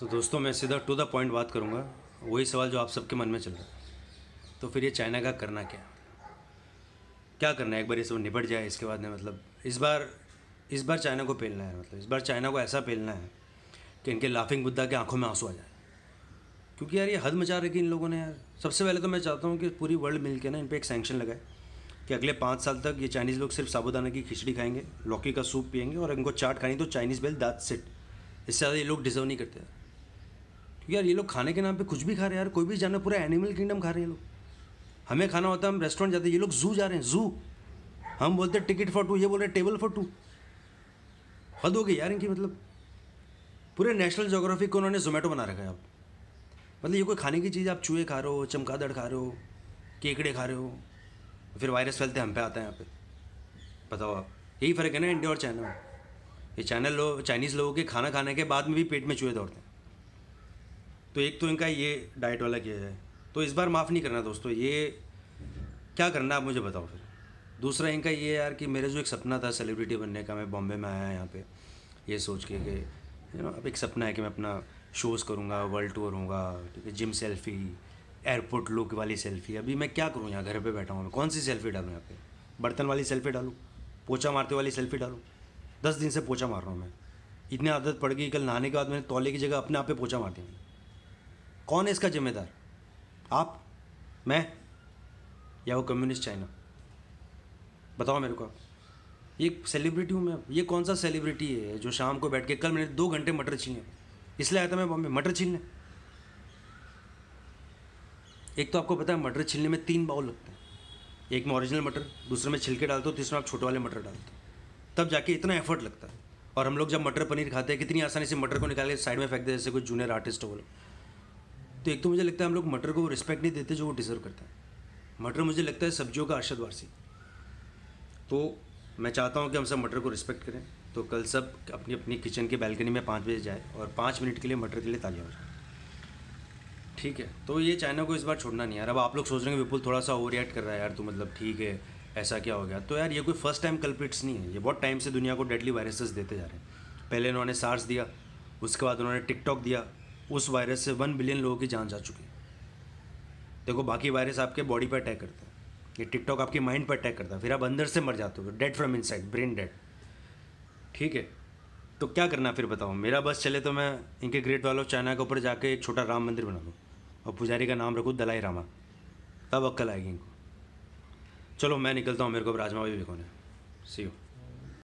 तो दोस्तों, मैं सीधा टू द पॉइंट बात करूँगा। वही सवाल जो आप सबके मन में चल रहा है। तो फिर ये चाइना का करना क्या? क्या करना है? एक बार ये सब निपट जाए, इसके बाद में मतलब इस बार इस बार चाइना को पेलना है मतलब इस बार चाइना को ऐसा पेलना है कि इनके लाफिंग बुद्धा के आँखों में आँसू आ जाए। क्योंकि यार ये हद मचा रखी इन लोगों ने यार। सबसे पहले तो मैं चाहता हूँ कि पूरी वर्ल्ड मिल के ना इन पर एक सैंक्शन लगाए कि अगले पाँच साल तक ये चाइनीज़ लोग सिर्फ़ साबुदाना की खिचड़ी खाएँगे, लौकी का सूप पियेंगे और इनको चाट खानी तो चाइनीज़ बेल दात सिट इससे ज़्यादा ये लोग डिजर्व नहीं करते यार, ये लोग खाने के नाम पे कुछ भी खा रहे हैं यार, कोई भी जाना, पूरा एनिमल किंगडम खा रहे हैं लोग। हमें खाना होता है, हम रेस्टोरेंट जाते हैं, ये लोग जू जा रहे हैं जू हम बोलते हैं टिकट फॉर टू ये बोल रहे टेबल फॉर टू हद हो गई यार इनकी मतलब। पूरे नेशनल जोग्राफी को उन्होंने जोमेटो बना रखा है अब। मतलब ये कोई खाने की चीज़, आप चूहे खा रहे हो चमकादड़ खा रहे हो, केकड़े खा रहे हो, फिर वायरस फैलते हम पे आता है यहाँ पे। बताओ आप। यही फ़र्क है ना इंडिया और चाइना में। ये चाइना लोग चाइनीज़ लोगों के खाना खाने के बाद में भी पेट में चूहे दौड़ते हैं। तो एक तो इनका ये डाइट वाला किया जाए। तो इस बार माफ़ नहीं करना दोस्तों, ये क्या करना आप मुझे बताओ फिर। दूसरा इनका ये यार कि मेरा जो एक सपना था सेलिब्रिटी बनने का, मैं बॉम्बे में आया यहाँ पे, ये सोच के कि यू नो अब एक सपना है कि मैं अपना शोज़ करूँगा वर्ल्ड टूर होऊँगा ठीक है जिम सेल्फ़ी एयरपोर्ट लुक वाली सेल्फ़ी अभी मैं क्या करूँ यहाँ घर पे बैठा हूँ मैं कौन सी सेल्फ़ी डालूँ यहाँ पे? बर्तन वाली सेल्फ़ी डालूँ? पोछा मारते वाली सेल्फ़ी डालूँ? दस दिन से पोछा मार रहा हूँ मैं। इतनी आदत पड़ गई, कल नहाने के बाद मैंने तौले की जगह अपने आप पे पोछा मार दिया। कौन है इसका जिम्मेदार? आप? मैं? या वो कम्युनिस्ट चाइना बताओ मेरे को ये सेलिब्रिटी हूँ मैं। ये कौन सा सेलिब्रिटी है जो शाम को बैठ के कल मैंने दो घंटे मटर छीने इसलिए आया था मैं बॉम्बे। मटर छीलने एक तो आपको पता है मटर छीलने में तीन बाउल लगते हैं। एक में ओरिजिनल मटर, दूसरे में छिलके डालते हो, तीसरे में आप छोटे वाले मटर डालते हो। तब जाके इतना एफर्ट लगता है। और हम लोग जब मटर पनीर खाते हैं, कितनी आसानी से मटर को निकाल के साइड में फेंक दे जैसे कोई जूनियर आर्टिस्ट हो बोलो। तो एक तो मुझे लगता है हम लोग मटर को रिस्पेक्ट नहीं देते जो वो डिज़र्व करता है। मटर मुझे लगता है सब्जियों का अरशद वारसी तो मैं चाहता हूँ कि हम सब मटर को रिस्पेक्ट करें। तो कल सब अपनी अपनी किचन के बैल्कनी में पाँच बजे जाए और पाँच मिनट के लिए मटर के लिए तालियाँ हो जाए ठीक है तो ये चाइना को इस बार छोड़ना नहीं यार। अब आप लोग सोच रहे हैं विपुल थोड़ा सा ओवर कर रहा है यार तो मतलब ठीक है, ऐसा क्या हो गया? तो यार ये कोई फ़र्स्ट टाइम कल्पिट्स नहीं है। ये बहुत टाइम से दुनिया को डेडली वायरसेस देते जा रहे हैं। पहले इन्होंने सार्स दिया, उसके बाद उन्होंने टिकटॉक दिया उस वायरस से वन बिलियन लोगों की जान जा चुकी है। देखो, बाकी वायरस आपके बॉडी पर अटैक करता है। ये टिकटॉक आपके माइंड पर अटैक करता है। फिर आप अंदर से मर जाते हो dead from inside brain dead ठीक है? तो क्या करना फिर बताओ? मेरा बस चले तो मैं इनके ग्रेट वालों चाइना के ऊपर जाके एक छोटा राम मंदिर बना दूँ और पुजारी का नाम रखूँ दलाई रामा। तब अक्ल आएगी इनको। चलो, मैं निकलता हूँ, मेरे को राजमा भी भिगोने सी यू